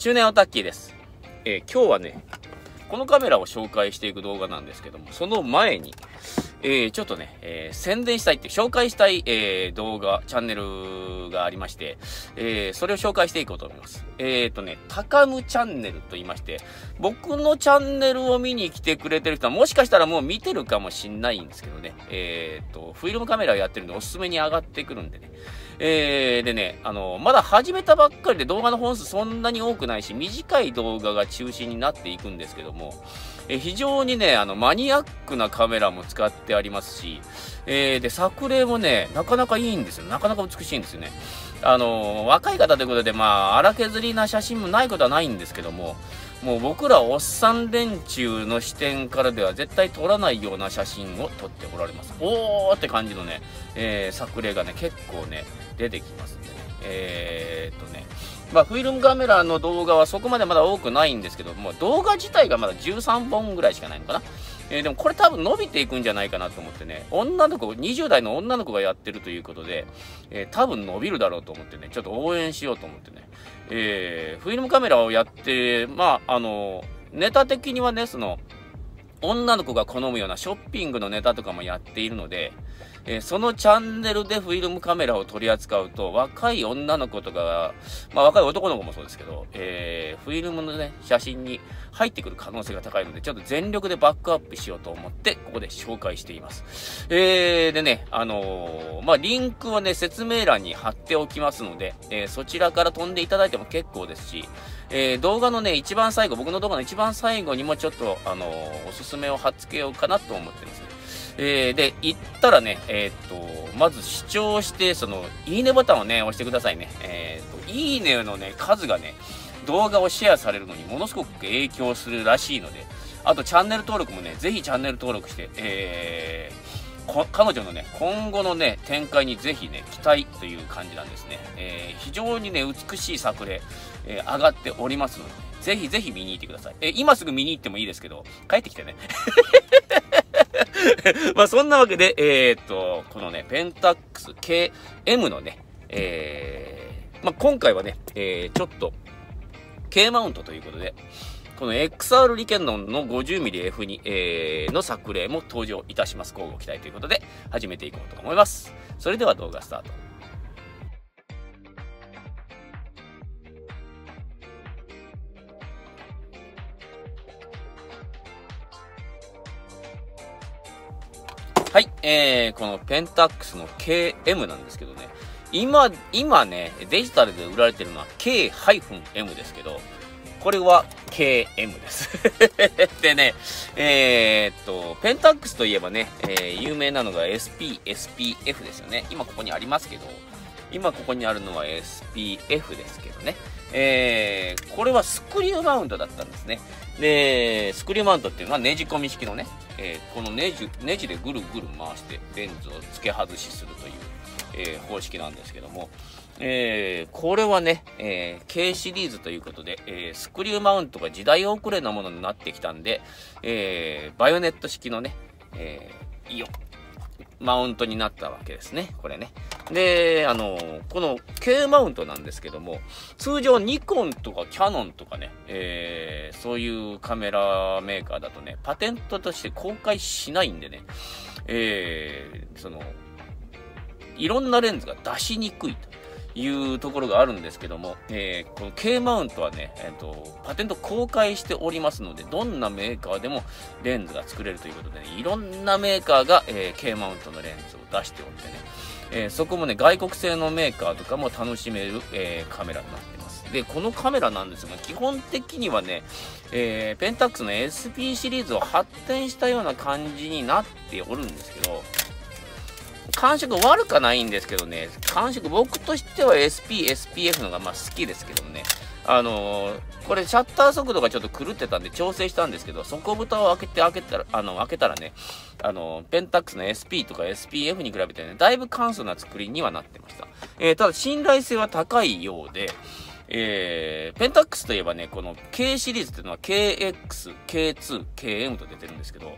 中年オタッキーです。えー今日はね、このカメラを紹介していく動画なんですけども、その前に、えーちょっとね、えー宣伝したいって、紹介したい、え動画、チャンネルがありまして、えそれを紹介していこうと思います。えっ、とね、タカムチャンネルと言いまして、僕のチャンネルを見に来てくれてる人は、もしかしたらもう見てるかもしんないんですけどね、えっ、と、フィルムカメラをやってるんでおすすめに上がってくるんでね、えー、でね、あの、まだ始めたばっかりで動画の本数そんなに多くないし、短い動画が中心になっていくんですけども、え非常にね、あの、マニアックなカメラも使ってありますし、えー、で、作例もね、なかなかいいんですよ。なかなか美しいんですよね。あの、若い方ということで、まあ、荒削りな写真もないことはないんですけども、もう僕らおっさん連中の視点からでは絶対撮らないような写真を撮っておられます。おーって感じのね、えー作例がね、結構ね、出てきますんでね。えーっとね、まあ、フィルムカメラの動画はそこまでまだ多くないんですけども、動画自体がまだ13本ぐらいしかないのかな。えーでもこれ多分伸びていくんじゃないかなと思ってね、女の子、20代の女の子がやってるということで、えー多分伸びるだろうと思ってね、ちょっと応援しようと思ってね、えーフィルムカメラをやって、まあ、あの、ネタ的にはね、その、女の子が好むようなショッピングのネタとかもやっているので、えそのチャンネルでフィルムカメラを取り扱うと、若い女の子とかが、まあ若い男の子もそうですけど、えーフィルムのね、写真に入ってくる可能性が高いので、ちょっと全力でバックアップしようと思って、ここで紹介しています。えー、でね、あのーまあリンクはね、説明欄に貼っておきますので、えーそちらから飛んでいただいても結構ですし、えー動画のね、一番最後、僕の動画の一番最後にもちょっと、あのおすすめを貼っつけようかなと思ってますね。えーで、行ったらね、えーっと、まず視聴して、その、いいねボタンをね、押してくださいね。えーっと、いいねのね、数がね、動画をシェアされるのにものすごく影響するらしいので、あとチャンネル登録もね、ぜひチャンネル登録して、えー彼女のね、今後のね、展開にぜひね、期待という感じなんですね。えー非常にね、美しい作例、えー上がっておりますので、ぜひぜひ見に行ってください。えー今すぐ見に行ってもいいですけど、帰ってきてね。まあそんなわけで、えーっと、このね、ペンタックス KM のね、えーまあ今回はね、えーちょっと、K マウントということで、この XR リケノンの 50mmF2、えーの作例も登場いたします。交互期待ということで、始めていこうと思います。それでは動画スタート。えー、このペンタックスの KM なんですけどね、今、今ね、デジタルで売られてるのは K-M ですけど、これは KM です。でね、えーっと、ペンタックスといえばね、えー有名なのが SP、SPF ですよね。今ここにありますけど、今ここにあるのは SPF ですけどね。えー、これはスクリューマウントだったんですね。で、スクリューマウントっていうのはねじ込み式のね、えーこのネジ、ネジでぐるぐる回してレンズを付け外しするという、えー方式なんですけども、えーこれはね、えー K シリーズということで、えースクリューマウントが時代遅れなものになってきたんで、えーバイオネット式のね、えーいいよ、マウントになったわけですね、これね。で、あのこの K マウントなんですけども、通常ニコンとかキャノンとかね、えーそういうカメラメーカーだとね、パテントとして公開しないんでね、えーその、いろんなレンズが出しにくいというところがあるんですけども、えーこの K マウントはね、えーと、パテント公開しておりますので、どんなメーカーでもレンズが作れるということで、ね、いろんなメーカーが、えー K マウントのレンズを出しておってね、えーそこもね、外国製のメーカーとかも楽しめる、えーカメラになってます。で、このカメラなんですが、基本的にはね、えーペンタックスの SP シリーズを発展したような感じになっておるんですけど、感触悪かないんですけどね、感触僕としては SP、SPF のがまあ好きですけどもね、あのーこれシャッター速度がちょっと狂ってたんで調整したんですけど、底蓋を開けて開けたら、あの、開けたらね、あのーペンタックスの SP とか SPF に比べてね、だいぶ簡素な作りにはなってました。えーただ信頼性は高いようで、えーペンタックスといえばね、この K シリーズっていうのは KX、K2、KM と出てるんですけど、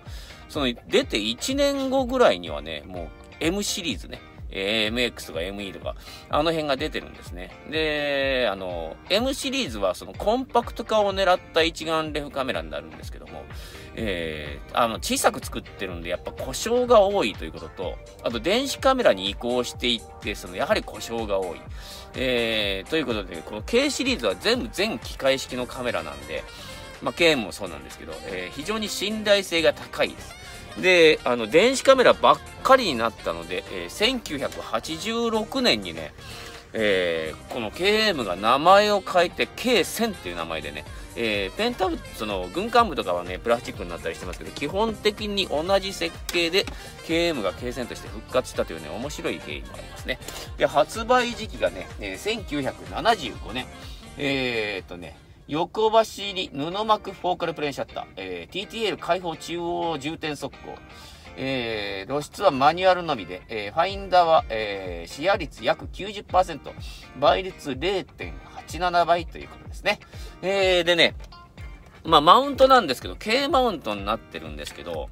その出て1年後ぐらいにはね、もう M シリーズね、え MX とか ME とか、あの辺が出てるんですね。で、あの、M シリーズはそのコンパクト化を狙った一眼レフカメラになるんですけども、えー、あの、小さく作ってるんで、やっぱ故障が多いということと、あと電子カメラに移行していって、その、やはり故障が多い。えー、ということで、この K シリーズは全部全機械式のカメラなんで、まあ、K もそうなんですけど、えー、非常に信頼性が高いです。で、あの、電子カメラばっかりになったので、えー、1986年にね、えー、この KM が名前を変えて K1000 っていう名前でね、えー、ペンタブその軍艦部とかはね、プラスチックになったりしてますけど、基本的に同じ設計で KM が K1000 として復活したというね、面白い経緯もありますね。で、発売時期がね、えー、1975年。えー、っとね、横走り布膜フォーカルプレーンシャッター、えー、TTL 開放中央重点速攻、えー、露出はマニュアルのみで、えー、ファインダーは、えー、視野率約90%、倍率0.87倍ということですね。えー、でね、まあ、マウントなんですけど、K マウントになってるんですけど、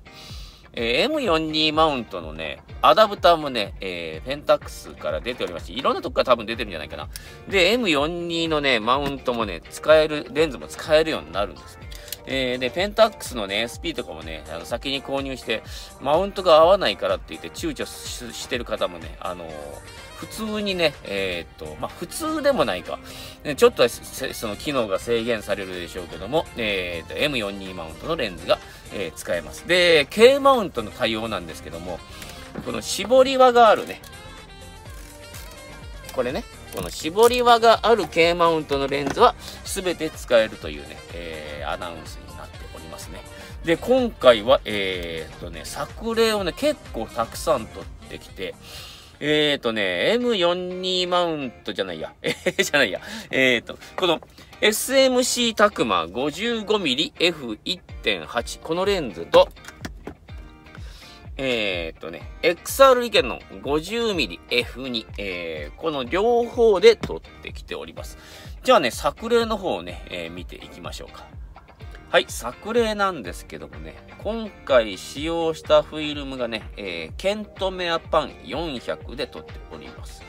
えー、M42 マウントのね、アダプターもね、えー、ペンタックスから出ておりまして、いろんなとこから多分出てるんじゃないかな。で、M42 のね、マウントもね、使える、レンズも使えるようになるんですね。えー、で、ペンタックスのね、SP とかもね、あの先に購入して、マウントが合わないからって言って躊躇してる方もね、あのー、普通にね、えー、っと、まあ、普通でもないか。ちょっとその機能が制限されるでしょうけども、えー、っと、M42 マウントのレンズが、えー、使えます。で、K マウントの対応なんですけども、この絞り輪があるね、これね、この絞り輪がある K マウントのレンズは全て使えるというね、えー、アナウンスになっておりますね。で、今回は、えー、っとね、作例をね、結構たくさん撮ってきて、えっ、ー、とね、M42 マウントじゃないや。えー、じゃないや。えっ、ー、と、この SMC タクマ 55mmF1.8 このレンズと、えっ、ー、とね、XR リケンの 50mmF2、えー、この両方で撮ってきております。じゃあね、作例の方をね、えー、見ていきましょうか。はい、作例なんですけどもね、今回使用したフィルムがね、えー、ケントメアパン400で撮っております。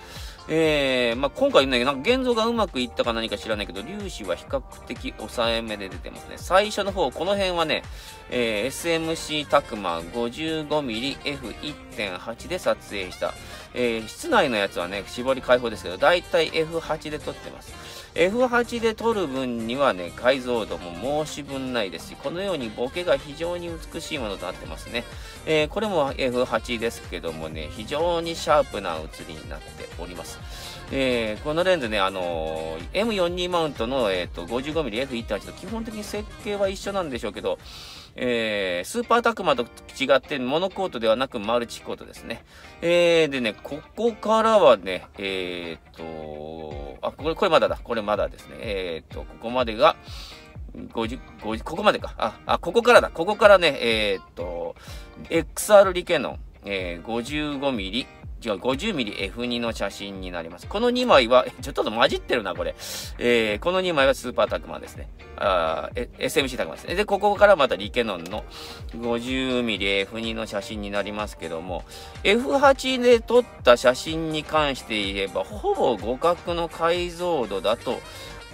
えー、まあ、今回ね、なんか現像がうまくいったか何か知らないけど、粒子は比較的抑えめで出てますね。最初の方、この辺はね、えー、SMC タクマ 55mmF1.8 で撮影した。えー、室内のやつはね、絞り開放ですけど、だいたい F8 で撮ってます。F8 で撮る分にはね、解像度も申し分ないですし、このようにボケが非常に美しいものとなってますね。えー、これも F8 ですけどもね、非常にシャープな写りになっております。えー、このレンズね、あのー、M42 マウントの、えーと、55mmF1.8 と基本的に設計は一緒なんでしょうけど、えー、スーパータクマと違ってモノコートではなくマルチコートですね。えー、でね、ここからはね、えー、と、あ、これ、これまだだ。これまだですね。えー、と、ここまでが、50、50、ここまでか。あ、あ、ここからだ。ここからね、えー、と、XR リケノン、えー、55ミリ、違う、50mmF2 の写真になります。この2枚は、ちょっと混じってるな、これ。えー、この2枚はスーパータクマですね。あ SMC タクマですね。で、ここからまたリケノンの 50mmF2 の写真になりますけども、F8 で撮った写真に関して言えば、ほぼ互角の解像度だと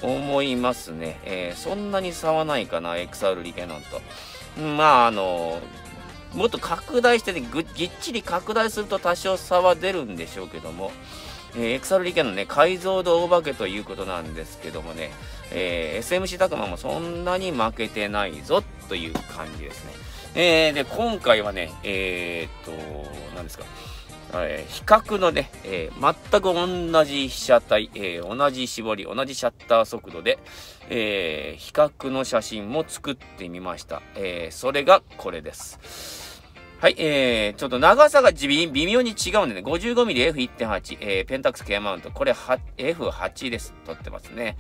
思いますね。えー、そんなに差はないかな、XR リケノンと。まあ、あのもっと拡大してね、ぎっちり拡大すると多少差は出るんでしょうけども、えー、XR リケのね、解像度お化けということなんですけどもね、えー、SMC タクマもそんなに負けてないぞという感じですね。えー、で、今回はね、えー、っと、何ですか、えー、比較のね、えー、全く同じ被写体、えー、同じ絞り、同じシャッター速度で、え比較の写真も作ってみました。えそれがこれです。はい、えー、ちょっと長さが微妙に違うんでね、55mmF1.8、え、ペンタックス K マウント、これ F8 です。撮ってますね。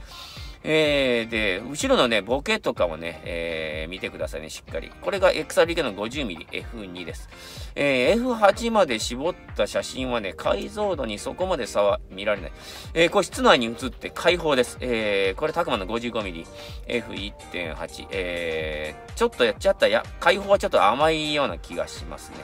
えー、で、後ろのね、ボケとかをね、えー、見てくださいね、しっかり。これが XRK の 50mmF2 です。えー、F8 まで絞った写真はね、解像度にそこまで差は見られない。えー、これ室内に映って開放です。えー、これタクマの 55mmF1.8。えー、ちょっとやっちゃったや、開放はちょっと甘いような気がしますね。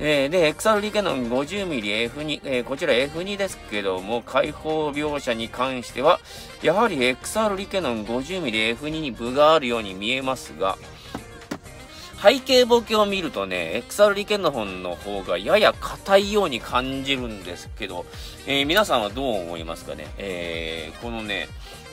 えー、で、XR キャノン 50mmF2、えー、こちら F2 ですけども、開放描写に関しては、やはり XR リケノン 50mmF2 に部があるように見えますが、背景ボケを見るとね、XR リケノンの方がやや硬いように感じるんですけど、えー、皆さんはどう思いますかね、えー、このね、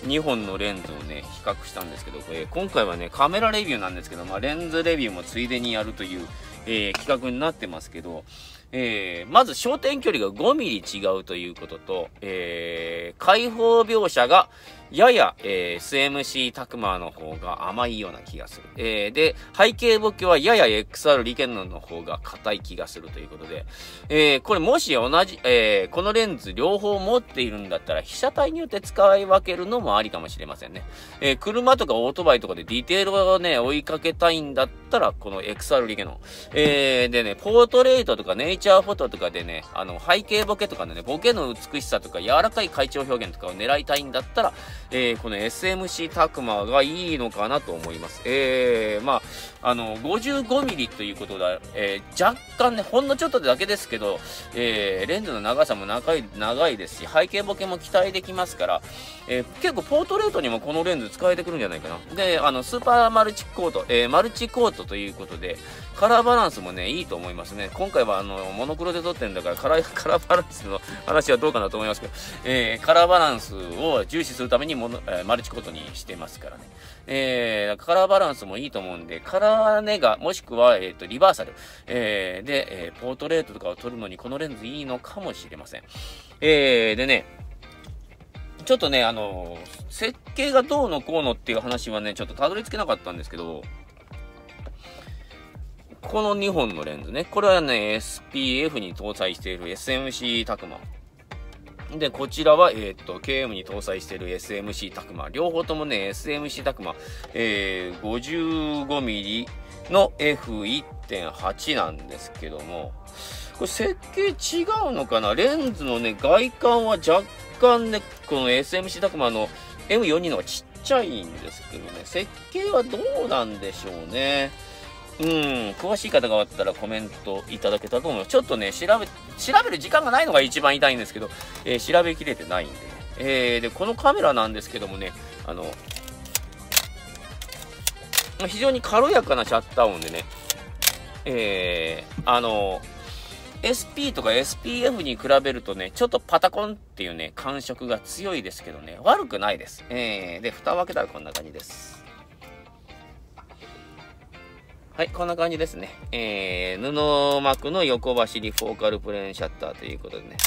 2本のレンズをね、比較したんですけど、えー、今回はね、カメラレビューなんですけど、まあ、レンズレビューもついでにやるという、えー、企画になってますけど、えー、まず焦点距離が5ミリ違うということと、えー、開放描写がやや、えー、SMC タクマーの方が甘いような気がする。えー、で、背景ボケはやや XR リケンの方が硬い気がするということで、えー、これもし同じ、えー、このレンズ両方持っているんだったら被写体によって使い分けるのもありかもしれませんね。えー、車とかオートバイとかでディテールをね、追いかけたいんだったら、この XR リケノン。えー、でね、ポートレートとかネイチャーフォトとかでね、あの、背景ボケとかでね、ボケの美しさとか柔らかい階調表現とかを狙いたいんだったら、えー、この SMC タクマがいいのかなと思います。えー、まあ、あの、55ミリということで、えー、若干ね、ほんのちょっとだけですけど、えー、レンズの長さも長い、長いですし、背景ボケも期待できますから、えー、結構ポートレートにもこのレンズ使えてくるんじゃないかな。で、あの、スーパーマルチコート、えー、マルチコートということで、カラーバランスもね、いいと思いますね。今回はあの、モノクロで撮ってるんだから、カラー、カラーバランスの話はどうかなと思いますけど、えー、カラーバランスを重視するためにモノ、えー、マルチコートにしてますからね。えー、カラーバランスもいいと思うんで、カラーネガ、もしくは、えっ、ー、と、リバーサル、えー、で、えー、ポートレートとかを撮るのにこのレンズいいのかもしれません。えー、でね、ちょっとね、あの設計がどうのこうのっていう話はね、ちょっとたどり着けなかったんですけど、この2本のレンズね、これはね、SPF に搭載している SMC タクマ。で、こちらは、えっ、と、KM に搭載している SMC タクマ。両方ともね、SMC タクマ、えー、55mm の F1.8 なんですけども、これ設計違うのかな？レンズのね、外観は若干ね、この SMC タクマの M42 の方がちっちゃいんですけどね、設計はどうなんでしょうね。うん、詳しい方があったらコメントいただけたと思います。ちょっとね、調べ、調べる時間がないのが一番痛いんですけど、えー、調べきれてないんでね。えー、で、このカメラなんですけどもね、あの、非常に軽やかなシャッター音でね、えー、あの、SP とか SPF に比べるとね、ちょっとパタコンっていうね、感触が強いですけどね、悪くないです。えー、で、蓋を開けたらこんな感じです。はい、こんな感じですね。えー、布膜の横走りフォーカルプレーンシャッターということでね。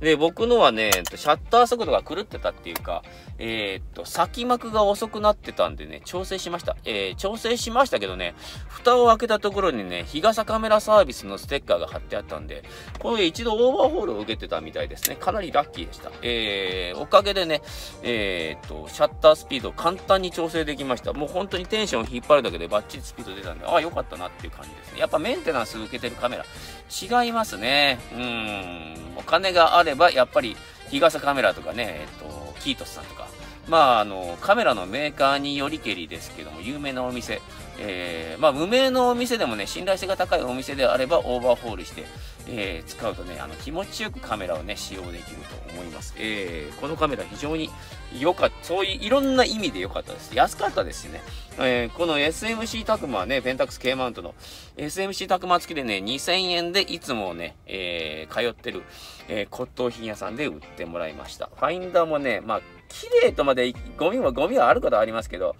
で、僕のはね、シャッター速度が狂ってたっていうか、えー、っと、先膜が遅くなってたんでね、調整しました。えー、調整しましたけどね、蓋を開けたところにね、日傘カメラサービスのステッカーが貼ってあったんで、これ一度オーバーホールを受けてたみたいですね。かなりラッキーでした。えー、おかげでね、えー、っと、シャッタースピードを簡単に調整できました。もう本当にテンション引っ張るだけでバッチリスピード出たんで、ああ、よかったなっていう感じですね。やっぱメンテナンス受けてるカメラ、違いますね。うん、お金があれば、やっぱり日傘カメラとかね、えっと、キートスさんとか、まあ、あの、カメラのメーカーによりけりですけども、有名なお店、えー、まあ、無名のお店でもね、信頼性が高いお店であれば、オーバーホールして、えー、使うとね、あの、気持ちよくカメラをね、使用できると思います。えー、このカメラ非常に良かった、そういういろんな意味で良かったです。安かったですしね。えー、この SMC タクマはね、ペンタックス K マウントの SMC タクマ付きでね、2000円でいつもね、えー、通ってる、えー、骨董品屋さんで売ってもらいました。ファインダーもね、まあ、綺麗とまで、ゴミはゴミはあることはありますけど、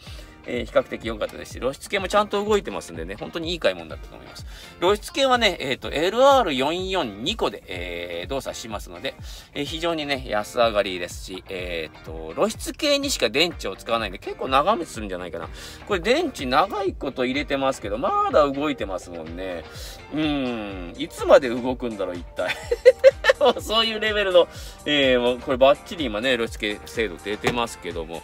えー、比較的良かったですし、露出系もちゃんと動いてますんでね、本当にいい買い物だったと思います。露出系はね、えっ、ー、と、LR442 個で、えー、動作しますので、え、非常にね、安上がりですし、えっ、と、露出系にしか電池を使わないんで、結構長持ちするんじゃないかな。これ電池長いこと入れてますけど、まだ動いてますもんね。うーん、いつまで動くんだろう、一体。そういうレベルの、えー、もうこれバッチリ今ね、露出系精度出てますけども、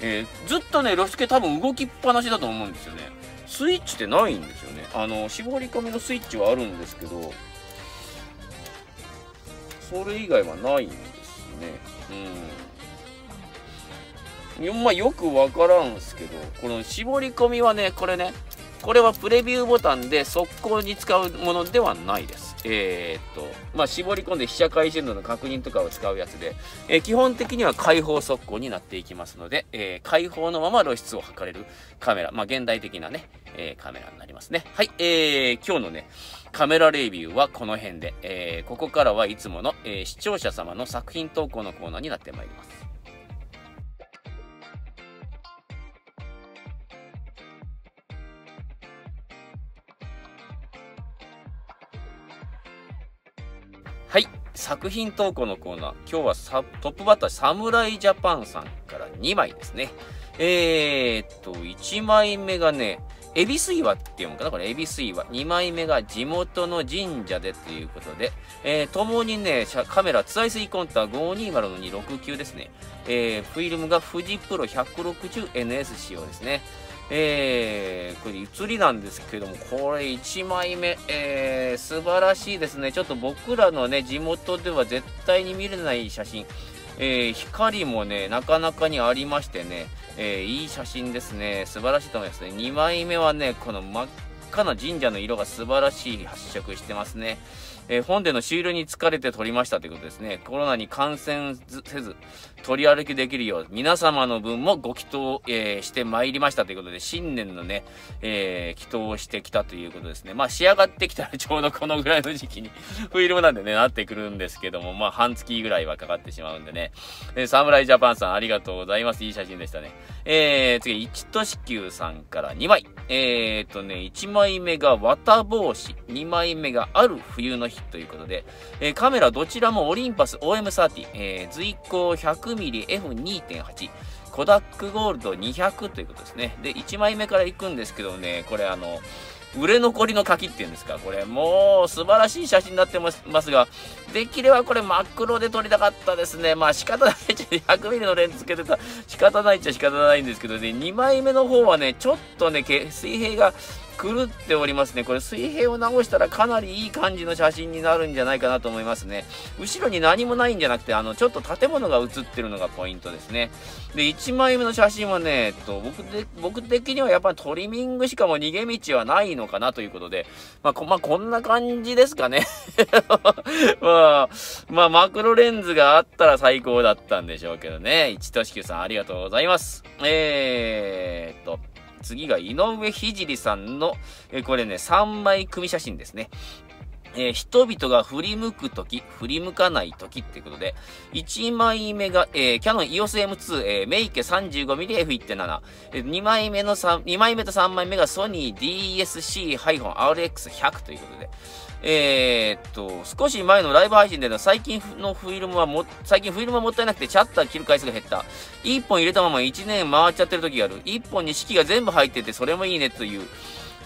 えー、ずっとね、ロスケ多分動きっぱなしだと思うんですよね。スイッチってないんですよね。あの、絞り込みのスイッチはあるんですけど、それ以外はないんですね。うん。まあ、よくわからんすけど、この絞り込みはね、これね、これはプレビューボタンで速攻に使うものではないです。えー、っと、まあ、絞り込んで被写回線度の確認とかを使うやつで、えー、基本的には開放速攻になっていきますので、えー、開放のまま露出を測れるカメラ、まあ、現代的なね、えカメラになりますね。はい、えー今日のね、カメラレビューはこの辺で、えここからはいつもの、え視聴者様の作品投稿のコーナーになってまいります。作品投稿のコーナー。今日はトップバッター、サムライジャパンさんから2枚ですね。えー、っと、1枚目がね、エビス岩って読むかな？これ、エビス岩。2枚目が地元の神社でということで、えー、ともにね、カメラ、ツアイスイコンタ520-269ですね。えー、フィルムが富士プロ 160NS 仕様ですね。えー、これ写りなんですけども、これ1枚目、えー、素晴らしいですね。ちょっと僕らのね、地元では絶対に見れない写真。えー、光もね、なかなかにありましてね、えー、いい写真ですね。素晴らしいと思いますね。2枚目はね、この真っ赤な神社の色が素晴らしい発色してますね。えー、本殿の終了に疲れて撮りましたということですね。コロナに感染せず、取り歩きできるよう、皆様の分もご祈祷、えー、してまいりましたということで、新年のね、えー、祈祷をしてきたということですね。まあ、仕上がってきたら ちょうどこのぐらいの時期に フィルムなんでね、なってくるんですけども、まあ、半月ぐらいはかかってしまうんでね。えー、サムライジャパンさんありがとうございます。いい写真でしたね。えー、次、一都市級さんから2枚。えーとね、1枚目が綿帽子、2枚目がある冬の日ということで、えー、カメラどちらもオリンパス OM30、えー、随行 5mm F2.8、コダックゴールド200ということですね。で、1枚目から行くんですけどね、これあの、売れ残りの柿っていうんですか、これもう素晴らしい写真になってますが、できればこれ真っ黒で撮りたかったですね。まあ仕方ないっちゃ 100mm のレンズつけてた仕方ないっちゃ仕方ないんですけどね、2枚目の方はね、ちょっとね、水平が狂っておりますね。これ水平を直したらかなりいい感じの写真になるんじゃないかなと思いますね。後ろに何もないんじゃなくて、あの、ちょっと建物が写ってるのがポイントですね。で、1枚目の写真はね、えっと、僕で、僕的にはやっぱりトリミングしかも逃げ道はないのかなということで、まあ、こ、まあ、こんな感じですかね。まあ、まあ、マクロレンズがあったら最高だったんでしょうけどね。一としきさんありがとうございます。えー、っと、次が井上聖さんの、えこれね、3枚組写真ですね。えー、人々が振り向くとき、振り向かないときっていうことで、1枚目が、えー、キャノン EOS M2、えー、メイケ 35mmF1.7、えー、2枚目の3、2枚目と3枚目がソニー DSC-RX100 ということで、えー、っと、少し前のライブ配信での最近のフィルムはも、最近フィルムはもったいなくてシャッター切る回数が減った。1本入れたまま1年回っちゃってる時がある。1本に式が全部入っててそれもいいねという。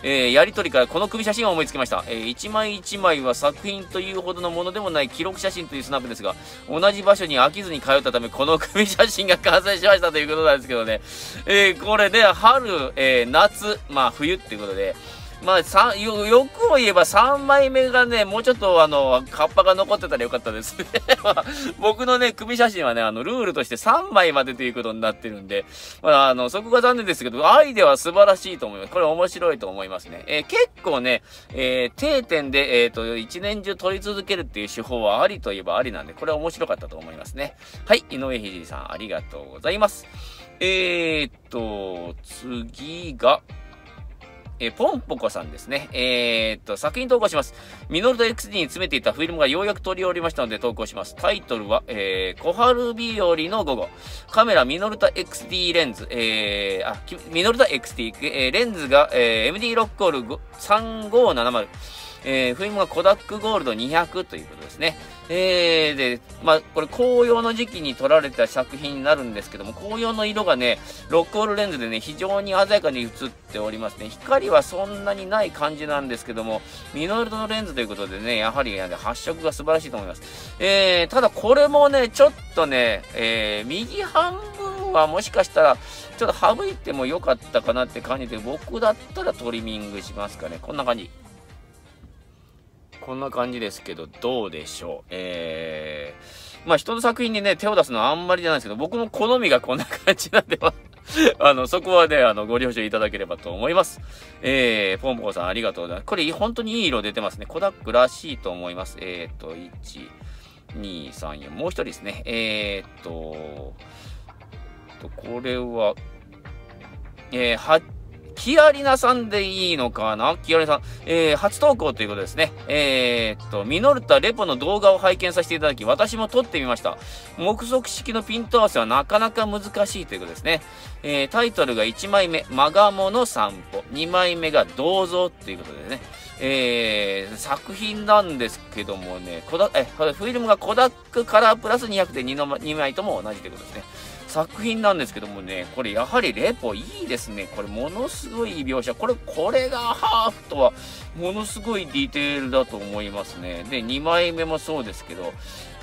えー、やりとりからこの組写真を思いつきました。えー、1枚1枚は作品というほどのものでもない記録写真というスナップですが、同じ場所に飽きずに通ったため、この組写真が完成しましたということなんですけどね。えー、これで、春、え夏、まあ冬っていうことで、まあ、さよ、くを言えば3枚目がね、もうちょっとあの、カッパが残ってたらよかったですね。僕のね、組写真はね、あの、ルールとして3枚までということになってるんで、まあ、あの、そこが残念ですけど、アイデアは素晴らしいと思います。これ面白いと思いますね。えー、結構ね、えー、定点で、えっ、ー、と、一年中撮り続けるっていう手法はありといえばありなんで、これは面白かったと思いますね。はい、井上ひじさん、ありがとうございます。えー、っと、次が、えー、ポンポコさんですね。えー、っと、作品投稿します。ミノルト XD に詰めていたフィルムがようやく取り寄りましたので投稿します。タイトルは、えー、小春日和の午後。カメラミノルタ XD レンズ、えー、あ、ミノルタ XD、えー、レンズが、えー、MD ロックオール3570。えー、フィルムがコダックゴールド200ということですね。えー、で、まあ、これ紅葉の時期に撮られた作品になるんですけども、紅葉の色がね、ロックオールレンズでね、非常に鮮やかに映っておりますね。光はそんなにない感じなんですけども、ミノルトのレンズということでね、やはり、ね、発色が素晴らしいと思います。えー、ただこれもね、ちょっとね、えー、右半分はもしかしたら、ちょっと省いてもよかったかなって感じで、僕だったらトリミングしますかね。こんな感じ。こんな感じですけど、どうでしょう？えー、まあ人の作品にね、手を出すのはあんまりじゃないですけど、僕の好みがこんな感じなんでは あの、そこはね、あの、ご了承いただければと思います。えー、ポンポコさんありがとうございます。これ、本当にいい色出てますね。コダックらしいと思います。えっ、ー、と、1、2、3、4、もう一人ですね。えっ、と、これは、えー、8、キアリナさんでいいのかな？キアリナさん。えー、初投稿ということですね。えー、っと、ミノルタレポの動画を拝見させていただき、私も撮ってみました。目測式のピント合わせはなかなか難しいということですね。えー、タイトルが1枚目、マガモの散歩。2枚目が銅像ということでね。えー、作品なんですけどもね、コダえフィルムがコダックカラープラス200で 2, の2枚とも同じということですね。作品なんですけどもね、これやはりレポいいですね。これものすごい描写。これ、これがハーフとはものすごいディテールだと思いますね。で、2枚目もそうですけど、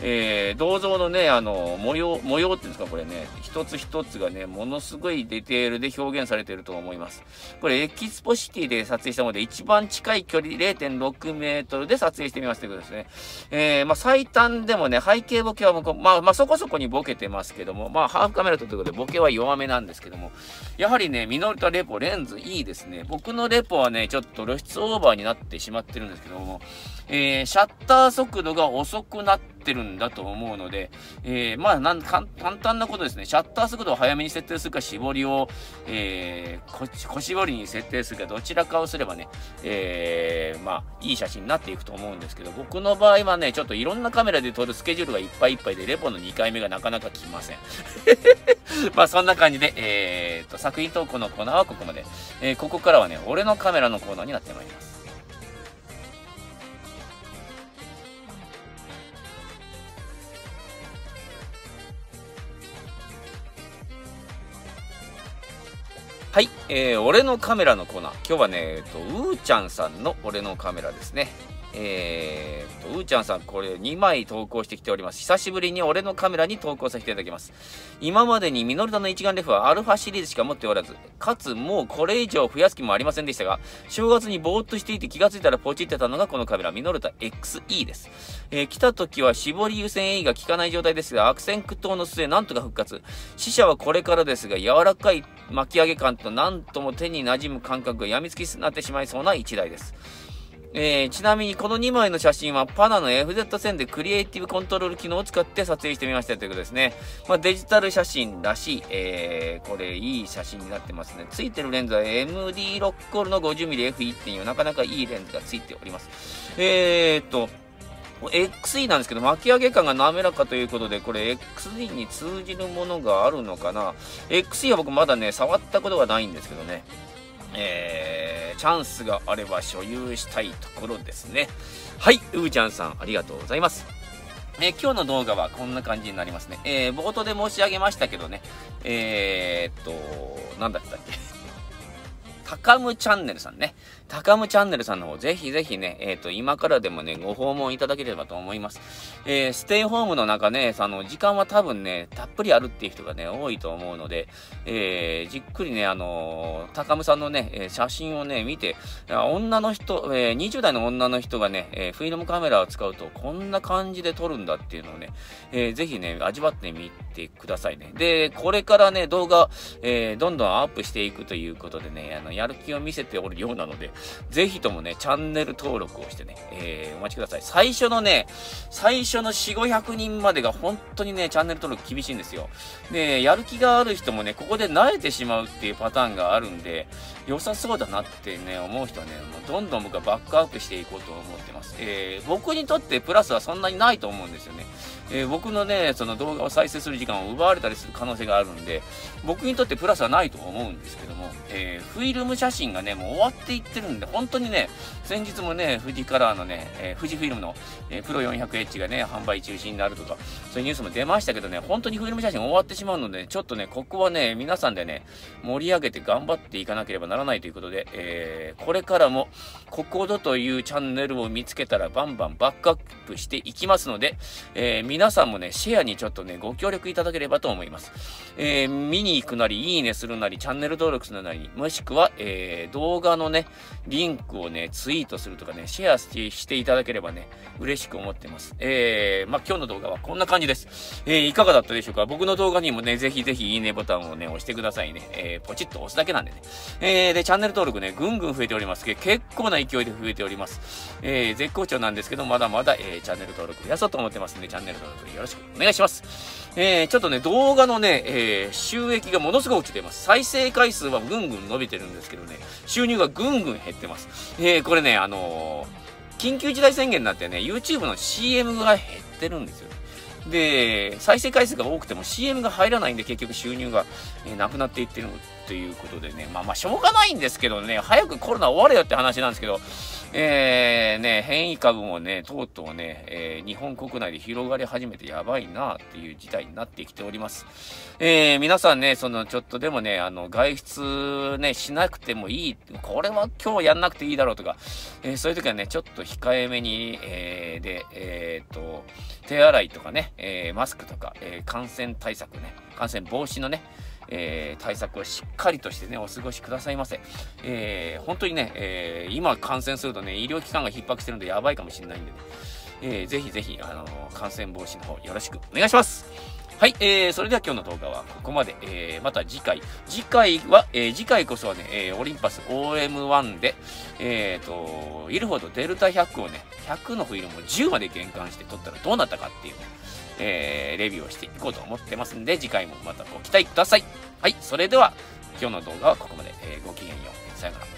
えー、銅像のね、あの、模様、模様っていうんですか、これね、一つ一つがね、ものすごいディテールで表現されていると思います。これ、エキスポシティで撮影したもので、一番近い距離0.6メートルで撮影してみますということですね。えー、まあ、最短でもね、背景ボケはもう、まあ、まあ、そこそこにボケてますけども、まあ、ハーフカメラということで、ボケは弱めなんですけども、やはりね、ミノルタレポ、レンズいいですね。僕のレポはね、ちょっと露出オーバーになってしまってるんですけども、えー、シャッター速度が遅くなってるんだと思うので、えー、まあなん簡単なことですね。シャッター速度を早めに設定するか、絞りを、えー、小絞りに設定するか、どちらかをすればね、えー、まあ、いい写真になっていくと思うんですけど、僕の場合はね、ちょっといろんなカメラで撮るスケジュールがいっぱいいっぱいで、レポの2回目がなかなか来ません。まあ、そんな感じで、えー、と、作品投稿のコーナーはここまで。えー、ここからはね、俺のカメラのコーナーになってまいります。はい、えー、俺のカメラのコーナー。今日はね、えっと、うーちゃんさんの俺のカメラですね。えー、と、うーちゃんさん、これ2枚投稿してきております。久しぶりに俺のカメラに投稿させていただきます。今までにミノルタの一眼レフはアルファシリーズしか持っておらず、かつもうこれ以上増やす気もありませんでしたが、正月にぼーっとしていて気がついたらポチってたのがこのカメラ、ミノルタ XE です。えー、来た時は絞り優先 A が効かない状態ですが、悪戦苦闘の末、なんとか復活。死者はこれからですが、柔らかい巻き上げ感となんとも手に馴染む感覚が病みつきになってしまいそうな一台です。えー、ちなみにこの2枚の写真はパナの FZ1000 でクリエイティブコントロール機能を使って撮影してみましたということですね。まあ、デジタル写真らしい、えー、これいい写真になってますね。ついてるレンズは MD ロックコールの 50mmF1.4 なかなかいいレンズがついております。えー、っと、XE なんですけど、巻き上げ感が滑らかということで、これ XE に通じるものがあるのかな ?XE は僕まだね、触ったことがないんですけどね。えー、チャンスがあれば所有したいところですね。はい、うーちゃんさん、ありがとうございます。えー、今日の動画はこんな感じになりますね。えー、冒頭で申し上げましたけどね、えー、っと、なんだったっけ？高ムチャンネルさんね。高ムチャンネルさんの方、ぜひぜひね、えっ、ー、と、今からでもね、ご訪問いただければと思います。えー、ステイホームの中ね、あの、時間は多分ね、たっぷりあるっていう人がね、多いと思うので、えー、じっくりね、あの高ムさんのね、え写真をね、見て、女の人、え20代の女の人がね、えフィルムカメラを使うと、こんな感じで撮るんだっていうのをね、えー、ぜひね、味わってみてくださいね。で、これからね、動画、えどんどんアップしていくということでね、あの、やる気を見せておるようなので、ぜひともね、チャンネル登録をしてね、えー、お待ちください。最初のね、最初の4、500人までが本当にね、チャンネル登録厳しいんですよ。で、やる気がある人もね、ここで慣れてしまうっていうパターンがあるんで、良さそうだなってね、思う人はね、もうどんどん僕はバックアップしていこうと思ってます。えー、僕にとってプラスはそんなにないと思うんですよね。えー、僕のね、その動画を再生する時間を奪われたりする可能性があるんで、僕にとってプラスはないと思うんですけども、えー、フィルム写真がね、もう終わっていってるんで、本当にね、先日もね、富士カラーのね、えー、富士フィルムの、えー、プロ 400H がね、販売中止になるとか、そういうニュースも出ましたけどね、本当にフィルム写真終わってしまうので、ちょっとね、ここはね、皆さんでね、盛り上げて頑張っていかなければなならないということで、えー、これからも、ここぞというチャンネルを見つけたら、バンバンバックアップしていきますので、えー、皆さんもね、シェアにちょっとね、ご協力いただければと思います。えー、見に行くなり、いいねするなり、チャンネル登録するなり、もしくは、えー、動画のね、リンクをね、ツイートするとかね、シェアしていただければね、嬉しく思ってます。えー、まあ、今日の動画はこんな感じです。えー、いかがだったでしょうか？僕の動画にもね、ぜひぜひいいねボタンをね、押してくださいね。えー、ポチッと押すだけなんでね。えー、で、チャンネル登録ね、ぐんぐん増えております。結構な勢いで増えております。えー、絶好調なんですけど、まだまだ、えー、チャンネル登録増やそうと思ってますんで、チャンネル登録よろしくお願いします。えー、ちょっとね、動画のね、えー、収益がものすごく落ちています。再生回数はぐんぐん伸びてるんですけどね、収入がぐんぐん減ってます。えー、これね、あのー、緊急事態宣言になってね、YouTube の CM が減ってるんですよ。で、再生回数が多くても CM が入らないんで結局収入が、えなくなっていってるということでね、まあまあしょうがないんですけどね、早くコロナ終われよって話なんですけど、えー、ね、変異株もね、とうとうね、えー、日本国内で広がり始めてやばいなっていう事態になってきております。えー、皆さんね、そのちょっとでもね、あの、外出ね、しなくてもいい、これは今日やんなくていいだろうとか、え、そういう時はね、ちょっと控えめに、えー、で、え、っと、手洗いとかね、え、マスクとか、え、感染対策ね、感染防止のね、えー、対策をしっかりとしてね、お過ごしくださいませ。えー、本当にね、えー、今感染するとね、医療機関が逼迫してるんでやばいかもしれないんでね、えー、ぜひぜひ、あの感染防止の方よろしくお願いします。はい、えー、それでは今日の動画はここまで。えー、また次回。次回は、えー、次回こそはね、えー、オリンパス OM1 で、えーと、イルフォードデルタ100をね、100のフィルムを10まで減換して撮ったらどうなったかっていうね、えー、レビューをしていこうと思ってますんで、次回もまたご期待ください。はい、それでは、今日の動画はここまで。えー、ごきげんよう。さよなら。